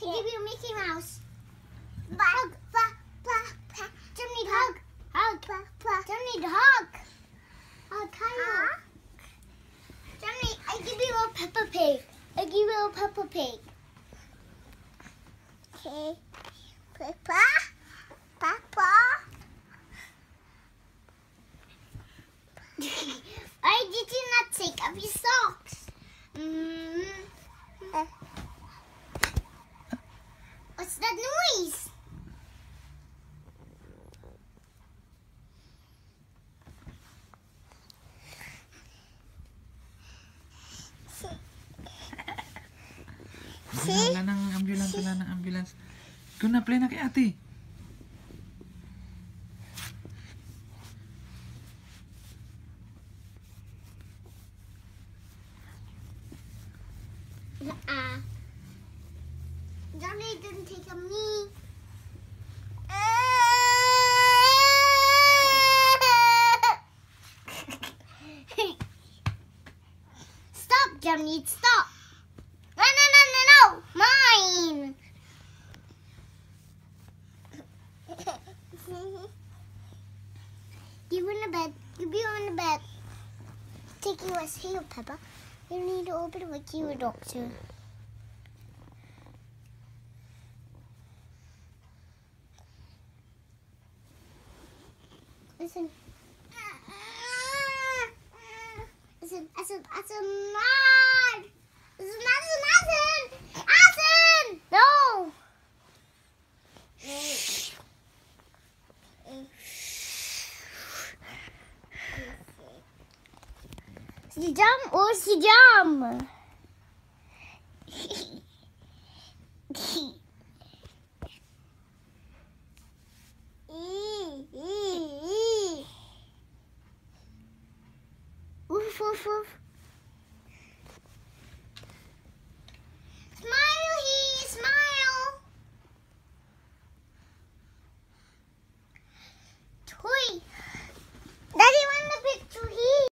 I give you Mickey Mouse. Hug. Jim need hug. Hug. Jim need hug. Hug. Hug. Jimmy, I give you a Peppa Pig. I give you a Peppa Pig. Okay. Peppa. Peppa. Why did you not take off your socks? That noise? Wala ng ambulance, wala ng ambulance. Ikaw na, play na kay ate. Uh, Johnny didn't take a me. stop, Johnny, stop. No, no, no, no, no, mine. you in the bed. You be on the bed. Take you as heel, Peppa. You need to open with you, doctor. Listen. Listen, listen, listen, not. Listen, listen, listen. Listen. No. Sejam, oh sejam. Woof, woof, woof. Smile, he smile. Toy.